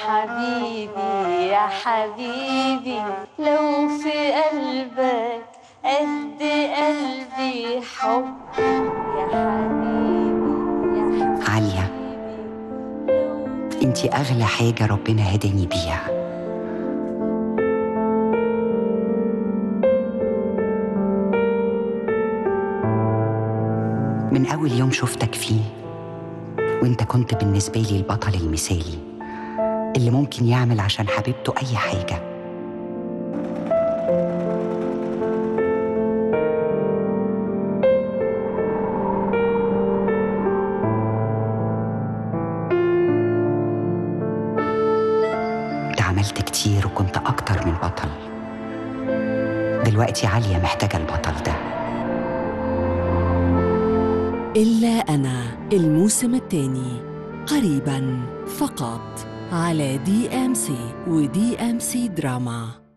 حبيبي يا حبيبي. لو في قلبك قد قلبي حب يا حبيبي يا عالية. انتي أغلى حاجة ربنا هداني بيها. من أول يوم شفتك فيه وانت كنت بالنسبة لي البطل المثالي. اللي ممكن يعمل عشان حبيبته أي حاجة. انت عملت كتير وكنت أكتر من بطل. دلوقتي عالية محتاجة البطل ده. إلا أنا الموسم الثاني قريبا فقط. على DMC و DMC دراما.